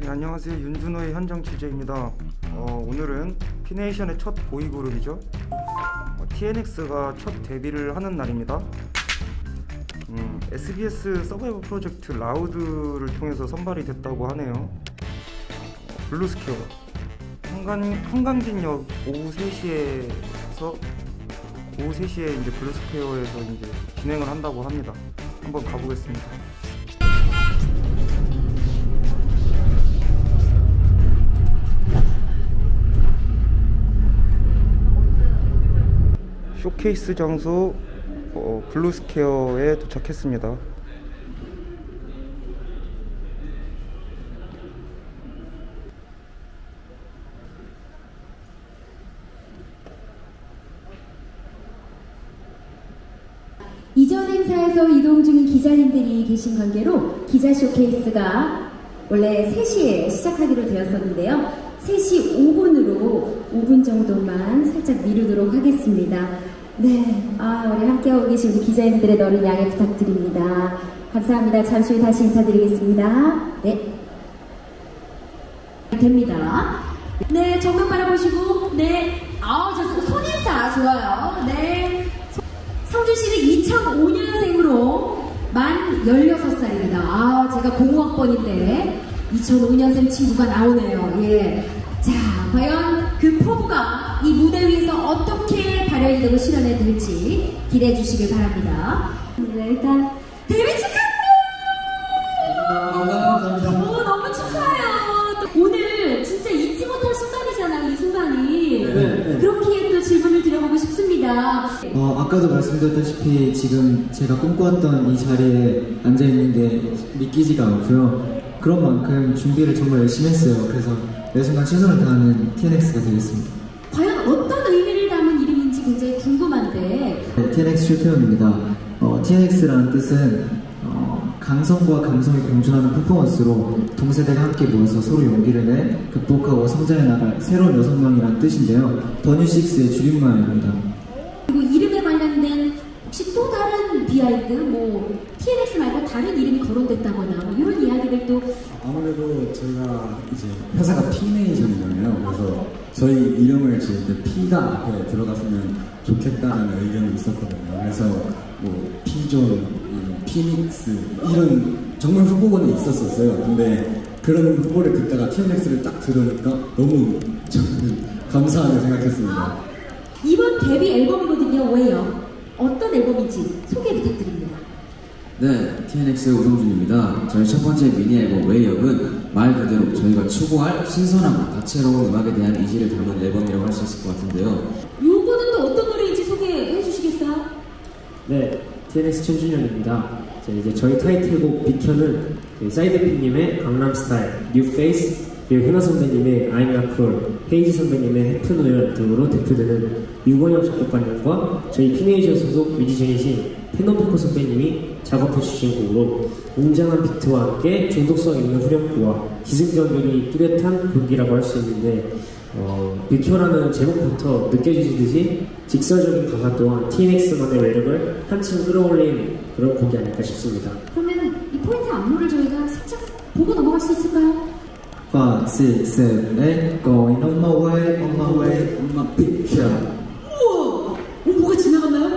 네, 안녕하세요 윤준호의 현장 취재입니다. 어, 오늘은 P NATION의 첫 보이그룹이죠. 어, TNX가 첫 데뷔를 하는 날입니다. 음, SBS 서바이벌 프로젝트 LOUD를 통해서 선발이 됐다고 하네요. 어, 블루스퀘어 한강, 한강진역 오후 3시에서 오후 3시에 이제 블루스퀘어에서 이제 진행을 한다고 합니다. 한번 가보겠습니다. 쇼케이스 장소 어, 블루스퀘어에 도착했습니다. 이전 행사에서 이동 중인 기자님들이 계신 관계로 기자 쇼케이스가 원래 3시에 시작하기로 되었었는데요. 3시 5분으로 5분 정도만 살짝 미루도록 하겠습니다. 네, 아, 우리 함께하고 계신 우리 기자님들의 너른 양해 부탁드립니다. 감사합니다. 잠시 후에 다시 인사드리겠습니다. 네. 됩니다. 네, 정면 바라보시고, 네, 아우, 저 손인사 좋아요. 네. 성준 씨는 2005년생으로 만 16살입니다. 아, 제가 05학번인데 2005년생 친구가 나오네요. 예. 자, 과연 그 포부가 이 어떻게 발현이 되고 실현이 될지 기대해 주시길 바랍니다. 네, 일단 데뷔 축하합니다. 오, 너무 축하해요. 또 오늘 진짜 잊지 못할 순간이잖아요, 이 순간이. 네, 네. 그렇기에 또 질문을 드려보고 싶습니다. 어, 아까도 말씀드렸다시피 지금 제가 꿈꿔왔던 이 자리에 앉아 있는 게 믿기지가 않고요. 그런 만큼 준비를 정말 열심히 했어요. 그래서 매 순간 최선을 다하는 TNX가 되겠습니다. 굉장히 궁금한데 네, TNX 실태원입니다. 어, TNX라는 뜻은 어, 강성과 감성이 공존하는 퍼포먼스로 동세대가 함께 모여서 서로 용기를 내 극복하고 성장해 나갈 새로운 여섯 명이라는 뜻인데요. 더뉴식스의 줄임말입니다. 그리고 이름에 관련된 혹시 또 다른 비하인드 뭐 TNX 말고 다른 이름이 거론됐다거나 뭐 이런 이야기들도 아무래도 저희가 이제 회사가 P NATION이잖아요. 그래서 저희 이름을 지을 때 P가 앞에 들어갔으면 좋겠다는 의견이 있었거든요. 그래서 뭐 P존, 음, 피닉스 이런 정말 후보군이 있었었어요. 근데 그런 후보를 듣다가 TNX를 딱 들으니까 너무 저는 감사하게 생각했습니다. 이번 데뷔 앨범이거든요 왜요? 어떤 앨범인지 소개 부탁드립니다 네, TNX 우성준입니다. 저희 첫 번째 미니 앨범 WAY UP은 말 그대로 저희가 추구할 신선하고 다채로운 음악에 대한 의지를 담은 앨범이라고 할 수 있을 것 같은데요. 요거는 또 어떤 노래인지 소개해 주시겠어요? 네, TNX 최준영입니다. 자, 이제 저희 타이틀곡 비켜는 그 싸이 피디님의 강남스타일, New Face, 그리고 현아 선배님의 I'm Not Cool, 헤이즈 선배님의 헤픈 우연 등으로 대표되는 유건형 작곡가님과 저희 P NATION 소속 뮤지션이신 페노피코 선배님이 작업해주신 곡으로 웅장한 비트와 함께 중독성 있는 후렴구와 기승전결이 뚜렷한 곡이라고 할 수 있는데 어, 비켜라는 제목부터 느껴지듯이 직설적인 가사 또한 TNX만의 매력을 한층 끌어올린 그런 곡이 아닐까 싶습니다. 그러면 이 포인트 안무를 저희가 살짝 보고 넘어갈 수 있을까요? 5, 6, 7, 8 Going on my way, on my way, on my picture 우와! 어, 뭐가 지나갔나요?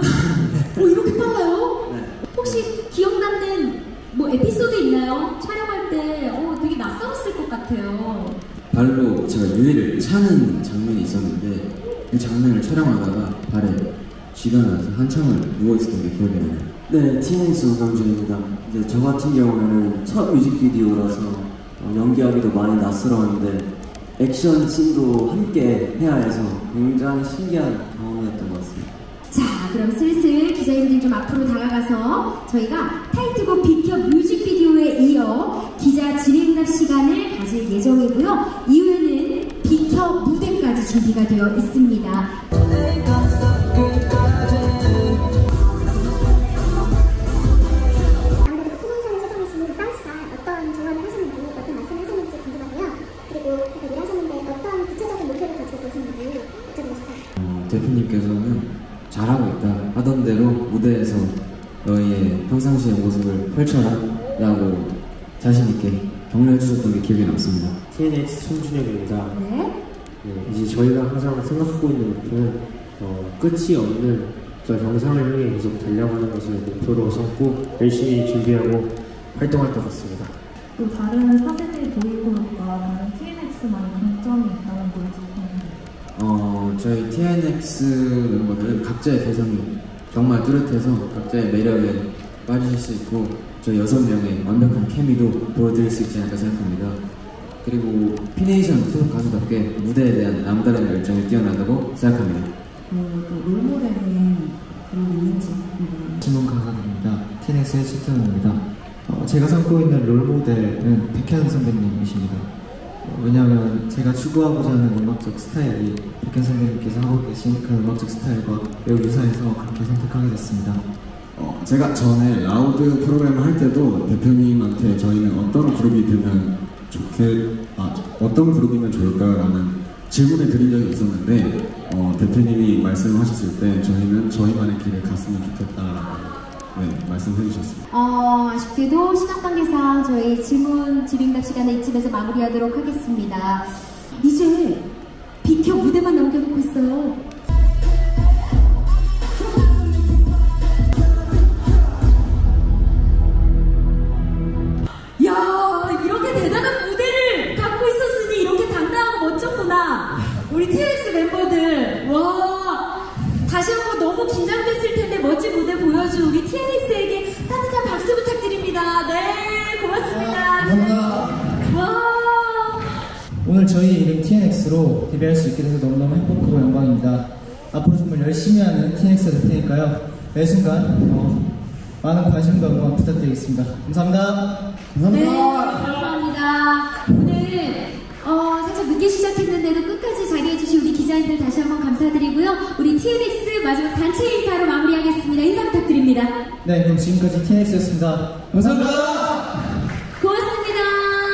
오, 이렇게 빨라요? 혹시 기억 남는 뭐 에피소드 있나요? 촬영할 때 어, 되게 낯설었을 것 같아요. 발로 제가 유해를 차는 장면이 있었는데 그 장면을 촬영하다가 발에 쥐가 나서 한참을 누워있었던 게 기억이 나요. 네, TNS 우강준입니다. 이제 저 같은 경우에는 첫 뮤직비디오라서 어, 연기하기도 많이 낯설었는데 액션 씬도 함께 해야 해서 굉장히 신기한 경험이었던 것 같습니다. 자, 그럼 슬슬 기자님들 좀 앞으로 다가가서 저희가 타이틀곡 비켜 뮤직비디오에 이어 기자 질의응답 시간을 가질 예정이고요. 이후에는 비켜 무대까지 준비가 되어 있습니다. 그리고 데뷔를 하셨는데 어떤 구체적인 목표를 가지고 계시는지 여쭤보고 싶어요. 어, 대표님께서는 잘하고 있다 하던 대로 무대에서 너희의 평상시의 모습을 펼쳐라 라고 자신 있게 격려해 주셨던 게 기억에 남습니다. TNX 손준혁입니다. 네. 네, 이제 저희가 항상 생각하고 있는 목표는 어, 끝이 없는 저 영상을 향해 계속 달려가는 것을 목표로 삼고 열심히 준비하고 활동할 것 같습니다. 또 다른 4세대 보이그룹과 다른 TNX만의. 어, 저희 TNX 멤버들은 각자의 개성이 정말 뚜렷해서 각자의 매력에 빠지실 수 있고 저희 여섯 명의 완벽한 케미도 보여드릴 수 있지 않을까 생각합니다. 그리고 피네이션 소속 가수답게 무대에 대한 남다른 열정이 뛰어나다고 생각합니다. 그 롤모델은 그런 있는지. 질문 감사드립니다. TNX의 최태원입니다. 어, 제가 삼고 있는 롤모델은 백현 선배님이십니다. 어, 왜냐하면 제가 추구하고자 하는 음악적 스타일이 백현 선배님께서 하고 계신 그런 음악적 스타일과 매우 유사해서 그렇게 선택하게 됐습니다. 어, 제가 전에 라우드 프로그램을 할 때도 대표님한테 저희는 어떤 그룹이 되면 좋게, 아, 어떤 그룹이면 좋을까라는 질문을 드린 적이 있었는데, 어, 대표님이 말씀하셨을 때 저희는 저희만의 길을 갔으면 좋겠다라고 네, 말씀해 주셨습니다. 어, 아쉽게도 시간 관계상 저희 질문 질의응답 시간을 이쯤에서 마무리하도록 하겠습니다. 이제 비켜 무대만 남겨놓고 있어요. 우리 TX 멤버들 와 다시 한번 너무 긴장됐을 텐데 멋진 무대 보여준 우리 TNX에게 따뜻한 박수 부탁드립니다. 네 고맙습니다. 와. 오늘 저희 이름 TNX로 데뷔할 수 있게 돼서 너무너무 행복하고 영광입니다. 앞으로 정말 열심히 하는 TNX가 될 테니까요. 매 순간 어, 많은 관심과 응원 부탁드리겠습니다. 감사합니다. 네, 감사합니다. 오늘 어, 살짝 늦게 시작했는데도 끝 기자님들 다시 한번 감사드리고요. 우리 TNX 마지막 단체 인사로 마무리하겠습니다. 인사 부탁드립니다. 네, 그럼 지금까지 TNX였습니다. 감사합니다.